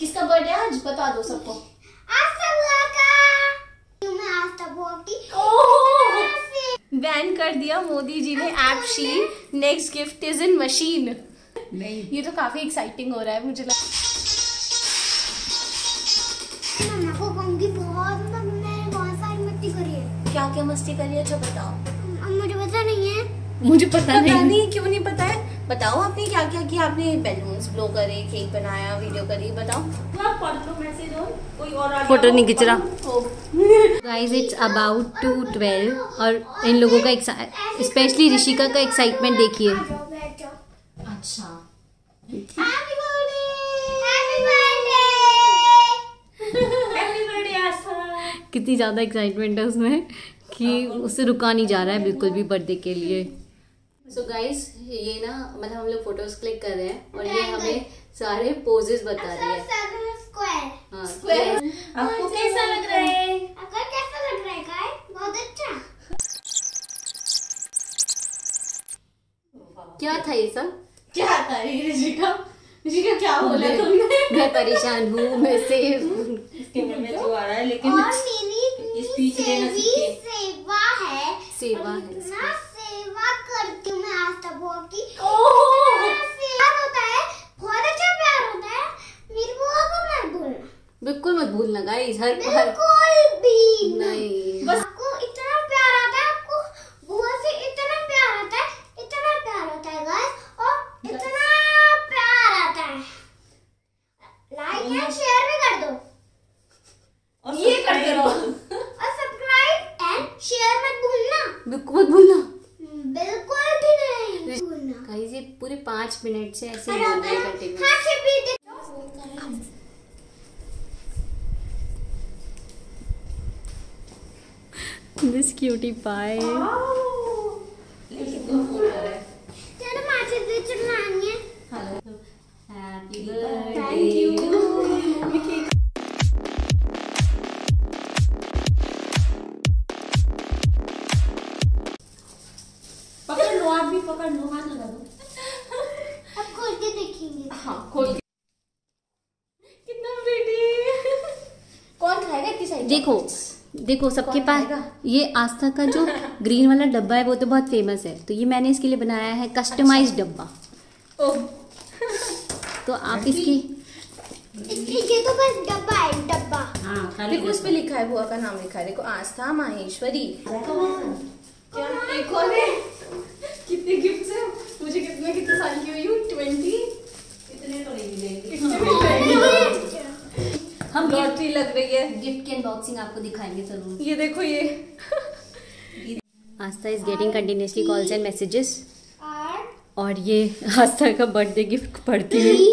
किसका बर्थडे आज बता दो सबको। बैन कर दिया मोदी जी ने app she next gift is in machine नहीं। ये तो काफ़ी एक्साइटिंग हो रहा है मुझे लग... क्या क्या मस्ती करी है अच्छा बताओ। मुझे पता नहीं है। मुझे पता पता नहीं। नहीं क्यों नहीं पता है? बताओ आपने क्या क्या किया? आपने बैलून्स ब्लो करे केक बनाया वीडियो करी बताओ। फ़ोटो नहीं खिंच रहा। ओ, guys it's about to twelve और इन लोगों का स्पेशली ऋषिका का एक्साइटमेंट देखिए। अच्छा। कितनी ज़्यादा एक्साइटमेंट है उसमें कि उससे रुका नहीं जा रहा है बिल्कुल भी बर्थडे के लिए। सो so गाइस ये ना मतलब हम लोग फ़ोटोज़ क्लिक कर रहे हैं और ये हमें सारे पोजेस बता रही है। हाँ आपको कैसा लग रहा है? आपका कैसा लग रहा है गाइस बहुत अच्छा। क्या था ये सब? क्या था ये ऋषिका? ऋषिका क्या बोला तुमने? मैं परेशान हूँ मैं से इसके मुँह में जो आ रहा है लेकिन और मेरी देना सेवी सेवा है सेवा है। इतना करती हूँ मैं आज तक बुआ की। प्यार होता है बहुत अच्छा प्यार होता है। मेरी बुआ को मत भूलना। बिल्कुल मत भूलना गाइस हर हर बिल्कुल भी नहीं बस आपको इतना प्यार आता है आपको बुआ से इतना प्यार आता है इतना प्यार आता है गाइस और इतना प्यार आता है लाइक एंड शेयर भी कर दो और ये करते रहो और सब्सक्राइब एंड शेयर मत भूलना बिल्कुल मत भूलना बिल्कुल भी नहीं भूलना गाइस ये पूरे पाँच मिनट से ऐसे ही। कंटिन्यू दिस क्यूटी यू पकड़ लो आप भी पकड़ लो हाथ लगा दो अब खोल के देखेंगे हाँ खोल के कितना प्रीटी कौन खाएगा इतनी सारी देखो देखो सबके पास ये आस्था का जो ग्रीन वाला डब्बा है वो तो बहुत फ़ेमस है। तो ये मैंने इसके लिए बनाया है कस्टमाइज डब्बा। तो आप इसकी ये तो बस डब्बा है डब्बा। हाँ देखो उस पे लिखा है बुआ का नाम लिखा है। देखो आस्था माहेश्वरी। क्या? ये कौन है। कितने गिफ्ट्स है? मुझे कितने कितने साल की हुई हूँ? ट्वेंटी इतने तो नहीं मिलेंगे। हम लॉटरी लग रही है। गिफ्ट की अनबॉक्सिंग आपको दिखाएँगे ज़रूर। ये देखो ये। Aastha is getting continuously calls and messages और और ये आस्था का बर्थडे गिफ्ट पढ़ती हुई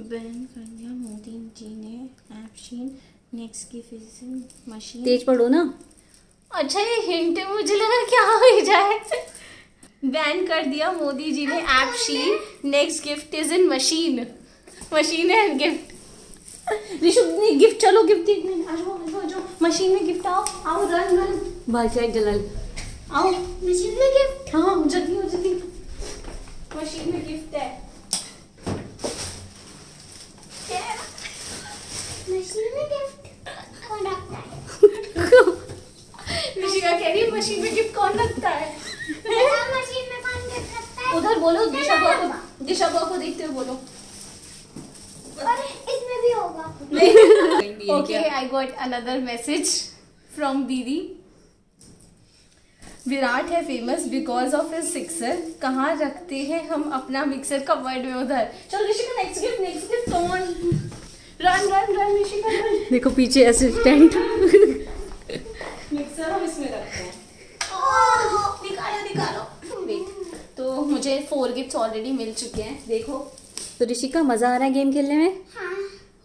बैन कर दिया मोदी जी ने एप्शीन नेक्स्ट की फिजिंग मशीन तेज पढ़ो ना। अच्छा ये हिंट है मुझे लगा क्या हो जाए। बैन कर दिया मोदी जी ने app she next gift is in machine machine है गिफ्ट ऋषु ने गिफ्ट चलो गिफ्ट देखने। आ जाओ आ जाओ, आ जाओ मशीन में गिफ्ट आओ आओ रन रन। बादशाह जलाल। आओ मशीन में गिफ्ट हाँ जल्दी हो जल्दी। मशीन में गिफ्ट है। मशीन में गिफ्ट कौन रखता है? ऋषिका कह रही है मशीन में गिफ्ट कौन रखता है? मशीन में कौन गिफ्ट रखता है? उधर बोलो दिशा बुआ को दिशा बुआ को देखते हुए बोलो और इसमें भी होगा Okay, I got another message from दीदी विराट है famous because of his sixer कहाँ रखते हैं हम अपना मिक्सर कवर्ड में उधर? चल Rishika next gift next gift come on run run run Rishika run देखो पीछे असिस्टेंट मिक्सर हम इसमें रखते हैं. निकालो निकालो. वेट तो मुझे फोर गिफ्ट्स ऑलरेडी मिल चुके हैं. देखो. तो ऋषिका मज़ा आ रहा है गेम खेलने में? हाँ.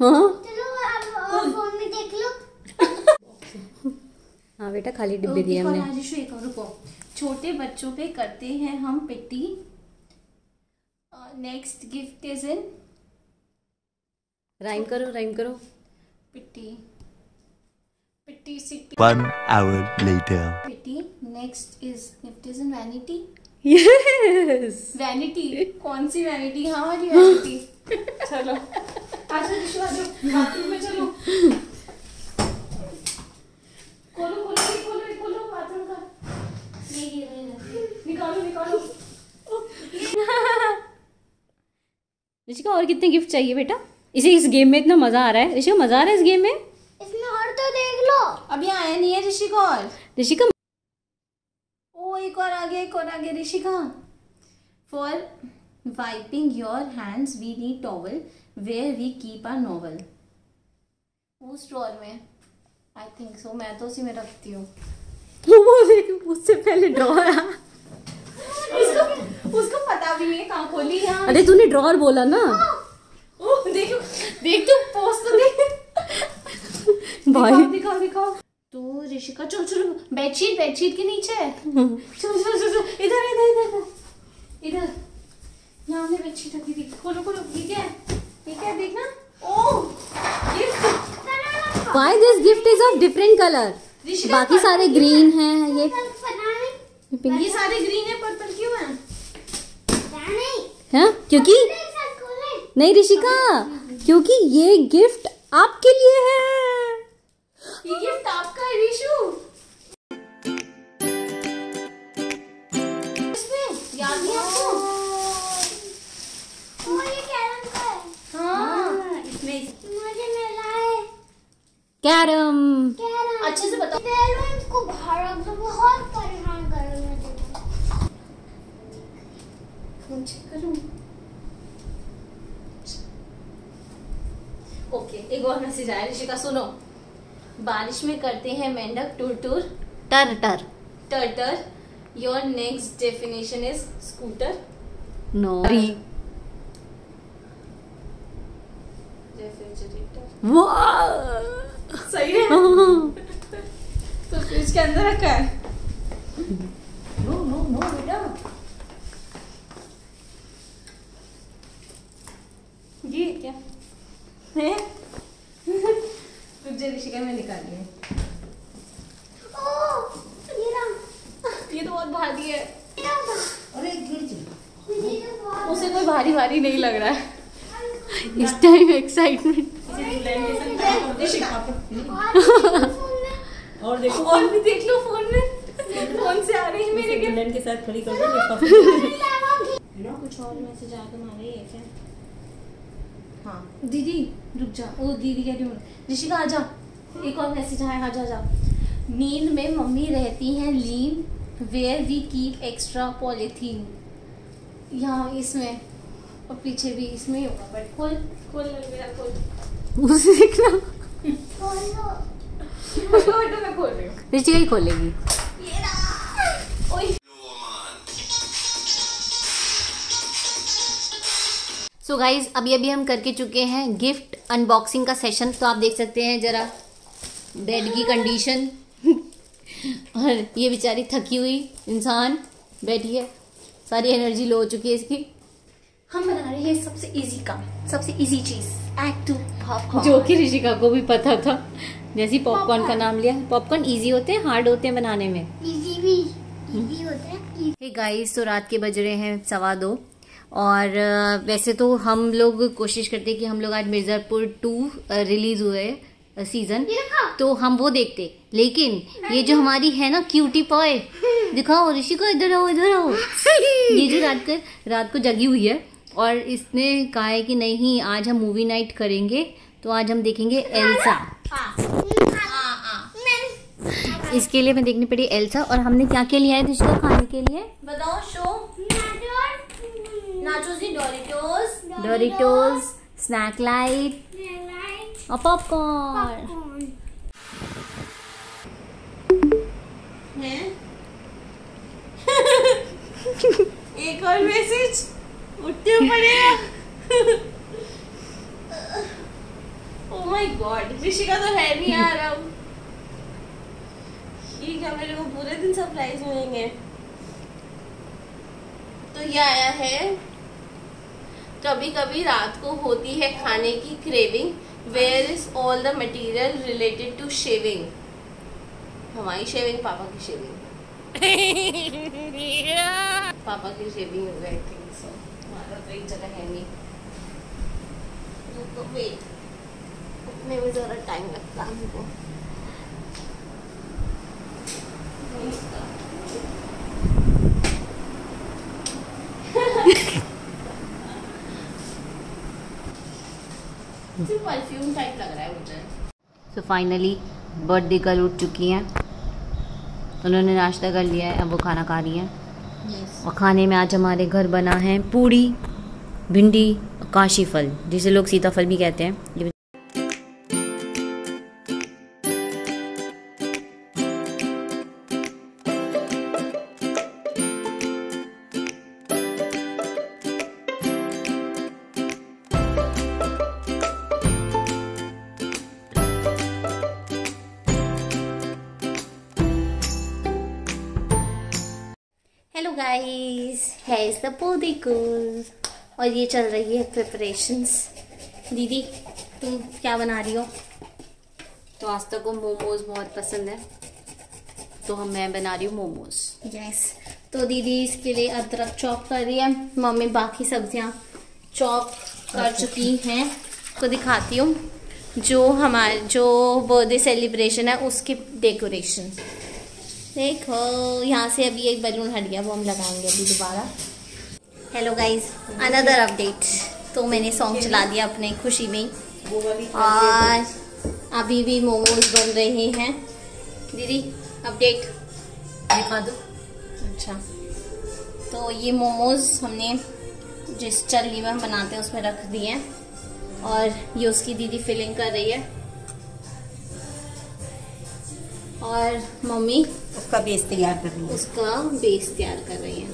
हाँ चलो अब और फ़ोन में देख लो हाँ बेटा खाली डिब्बे दिए हमने। एक और रुको। छोटे बच्चों पे करते हैं हम Pitti. Next gift is in rhyme करो राइम करो। Pitti. Pitti city. One hour later. Pitti next is gift is in vanity yes vanity कौन सी वैनिटी हाँ वाली वैनिटी चलो। आजा ऋषु आजा बाथरूम में चलो खोलो खोलो ये खोलो ये खोलो बाथरूम का निकालो निकालो ऋषिका और कितने गिफ्ट चाहिए बेटा? इसे इस गेम में इतना मज़ा आ रहा है। ऋषिका मज़ा आ रहा है इस गेम में? इसमें और तो देख लो। अभी आया नहीं है ऋषि का और। ऋषिका ओ एक और आ गया एक और आ गया Rishika. For wiping your hands we need towel where we keep our novel उस ड्रॉर में। आई थिंक सो मैं तो उसी में रखती हूँ। उससे पहले ड्रॉर उसको उसको पता भी नहीं है कहाँ खोली यहाँ अरे तूने ड्रॉर बोला ना। ओ देखो देख तू पोस्ट तो देख। भाई दिखाओ दिखाओ दिखाओ। तो ऋषिका चलो चलो बेडशीट बेडशीट के नीचे। है चलो चलो चलो इधर इधर इधर। इधर। यहाँ हमने बेडशीट रखी थी। खोलो खोलो ठीक है। ठीक है देखना। ओ this gift is of different colour Rishika बाकी सारे ग्रीन हैं ये ये सारे ग्रीन है पर्पल क्यों है? है? क्योंकि नहीं ऋषिका क्योंकि ये गिफ्ट आपके लिए है। ये गिफ्ट आपका है ऋषु। इसमें याद नहीं आपको? हाँ इसमें। कैरम। अच्छे से बताओ को बाहर रख दो बहुत परेशान कर रहे हैं मुझे। फ़ोन चेक करूँ ओके एक और मैसेज आया ऋषिका सुनो। बारिश में करते हैं मेंढक टूर टूर। टर टर। टर टर your next definition is scooter no refrigerator सही है। तो फ्रिज के अंदर रखा है नो नो नो बेटा ये क्या है रुक जा ऋषिका में निकाली है ओह, ये रहा, ये तो बहुत भारी है ये रहा। ये तो बहुत- उसे कोई भारी भारी नहीं लग रहा है इस टाइम एक्साइटमेंट और देखो और भी देख लो फ़ोन में फ़ोन से आ रही है मेरे दुल्हन के साथ खड़ी कर दो कुछ और मैसेज आ तुम्हारे ये क्या हाँ दीदी, रुक जा ओ दीदी कह रही हूँ ऋषिका आ जा एक और मैसेज आया आ जा जा नींद में मम्मी रहती हैं lean where we keep extra polythene यहाँ इसमें और पीछे भी इसमें ही होगा बट खोल खोल मेरा खोल। उसे देखना। खोलो मैं रही हूँ। ऋषिका ही खोलेगी। सो गाइज़ अभी अभी हम करके चुके हैं गिफ्ट अनबॉक्सिंग का सेशन तो आप देख सकते हैं जरा बेड की कंडीशन और ये बेचारी थकी हुई इंसान बैठी है। सारी एनर्जी लो हो चुकी है इसकी। हम बना रहे हैं सबसे इजी काम सबसे इजी चीज़ एक्ट टू पॉपकॉर्न जो कि ऋषिका को भी पता था। जैसे पॉपकॉर्न का नाम लिया पॉपकॉर्न इजी होते हैं हार्ड होते हैं बनाने में। इजी भी इजी होता है। हे गाइस तो रात के बज रहे हैं सवा दो। और वैसे तो हम लोग कोशिश करते हैं कि हम लोग आज मिर्जापुर टू रिलीज़ हुए सीज़न तो हम वो देखते। लेकिन ये जो हमारी है ना क्यूटी पॉय दिखाओ ऋषि को इधर आओ इधर आओ। ये जो रात कर रात को जगी हुई है और इसने कहा है कि नहीं आज हम मूवी नाइट करेंगे तो आज हम देखेंगे एल्सा इसके लिए मैं देखनी पड़ी एल्सा और हमने क्या क्या लिया है ऋषि खाने के लिए? बताओ show nachos the Doritos Doritos snack light और पॉपकॉर्न एक और मैसेज उठते पड़ेगा ओ माय गॉड ऋषिका तो है नहीं आ रहा हूँ ये क्या मेरे को पूरे दिन सरप्राइज़ मिलेंगे। तो ये आया है कभी कभी रात को होती है खाने की craving where is all the material related to shaving हमारी शेविंग पापा की शेविंग पापा की शेविंग हो गई थिंक सो हमारा तो एक जगह है नहीं। तो वेट उठने में ज़रा टाइम लगता हमको। परफ्यूम टाइप लग रहा है मुझे। सो फाइनली बर्थडे गर्ल उठ चुकी हैं। उन्होंने नाश्ता कर लिया है अब वो खाना खा रही हैं। और खाने में आज हमारे घर बना है पूड़ी, भिंडी और काशी फल, जिसे लोग सीताफल भी कहते हैं। हेलो गाइस है इज़ द पोदिकुल और ये चल रही है प्रिपरेशंस दीदी तुम क्या बना रही हो? तो आज तक को मोमोज बहुत पसंद है। तो हम मैं बना रही हूँ मोमोज। यस तो दीदी इसके लिए अदरक चॉप कर रही है। मम्मी बाकी सब्ज़ियाँ चॉप कर चुकी हैं। तो दिखाती हूँ। जो हमारे जो बर्थडे सेलिब्रेशन है उसकी डेकोरेशन देखो, यहाँ से अभी एक बैलून हट गया, वो हम लगाएँगे अभी दोबारा। हेलो गाइस अनदर अपडेट तो मैंने सॉन्ग चला दिया अपने खुशी में। और अभी भी मोमोज बन रहे हैं। दीदी अपडेट दिखा दो। अच्छा। तो ये मोमोज हमने जिस चलनी में हम बनाते हैं, उसमें रख दिए हैं। और ये उसकी दीदी फिलिंग कर रही है। और मम्मी उसका बेस तैयार कर रही है। उसका बेस तैयार कर रही है।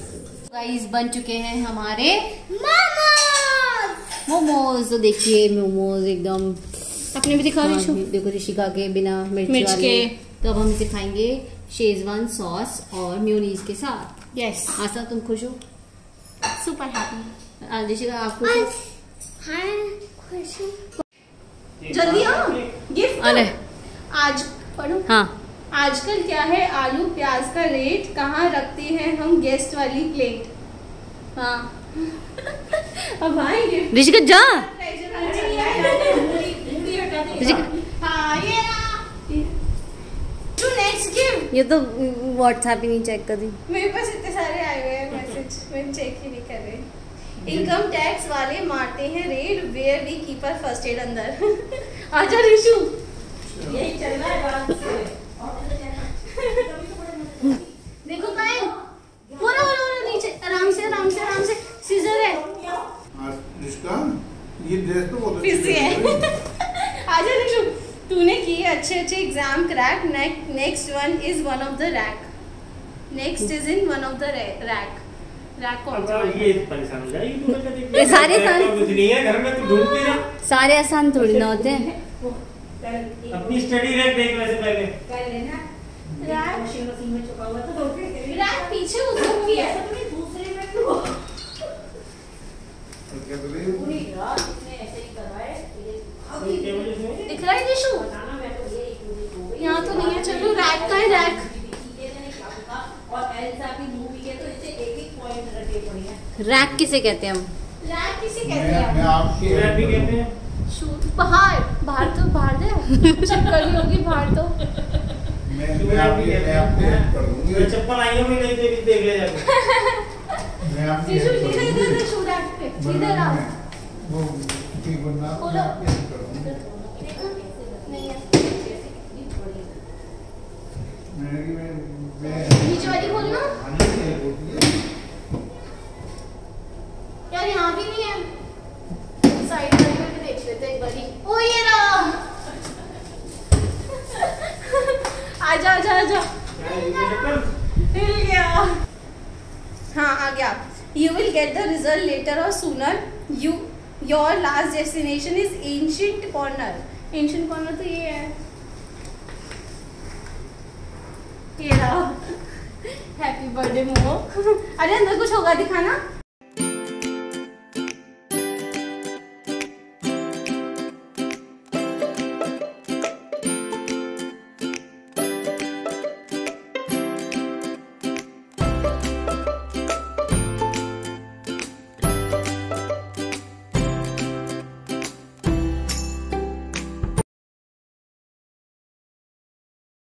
गाइस बन चुके हैं हमारे मोमोज मोमोज तो देखिए मोमोज एकदम अपने भी दिखा रही हूँ देखो ऋषिका के बिना मिर्च, मिर्च वाले। के। तो अब हम इसे खाएँगे शेजवान सॉस और म्योनीज के साथ। यस आशा तुम खुश हो? सुपर हैप्पी ऋषिका आप खुश हो? हाँ खुशी जल्दी आओ गिफ्ट अरे। आज पढ़ो। हाँ। आजकल क्या है? आलू प्याज का रेट कहाँ रखते हैं हम गेस्ट वाली प्लेट हाँ। अब आएँगे। ऋषिका जा। हाँ। ये टू नेक्स्ट गिव ये तो व्हाट्सएप ही नहीं चेक कर दी मेरे पास इतने सारे आए हुए हैं मैसेज मैं चेक ही नहीं कर रही। इनकम टैक्स वाले मारते हैं raid where we keep our first aid अंदर। आजा रिशु यही चल रहा है बात से। देखो टाइम पूरा नीचे आराम से आराम से आराम से सीजर है। ये ड्रेस तो बहुत से है। आजा रिशु तूने किए अच्छे अच्छे exam crack next one is one of the rack next is in one of the rack rack कौन सा अब ये परेशान हो। जाएगी तू क्या देख ये सारे सारे- कुछ नहीं है घर में तू ढूंढती ना सारे आसान थोड़ी ना होते हैं। अपनी स्टडी रैक देख वैसे पहले रैक रैक पीछे उधर की है क्या कर रही हो? से दिख रहा है रिशु यहाँ तो नहीं है चलो रैक का है रैक रैक किसे कहते हैं हम? रैक किसे कहते मैं मैं हैं आपकी रैक भी कहते हैं। शूट बाहर बाहर तो बाहर दे चेक करनी होगी बाहर तो। मैं मैं आपकी मैं आपकी हेल्प कर दूँगी ये चप्पल आई होगी नहीं तेरी देख ले जाके। मैं आपकी हेल्प इधर कर इधर दूँगी शू रैक पे इधर आओ वो ठीक बनना मैं कर नहीं मैंने कि मैं मैं नीचे वाली खोलना आने की हेल्प होती है यार यहाँ भी नहीं है साइड वाली में भी देख लेते हैं एक बारी ओ ये रहा आजा आजा आजा ये चप्पल हिल गया हाँ आ गया यू द रिज़ल्ट लेटर और sooner you your last destination is ancient corner ancient तो ये है। ये रहा। हैप्पी बर्थडे मोमो अरे अंदर कुछ होगा दिखाना।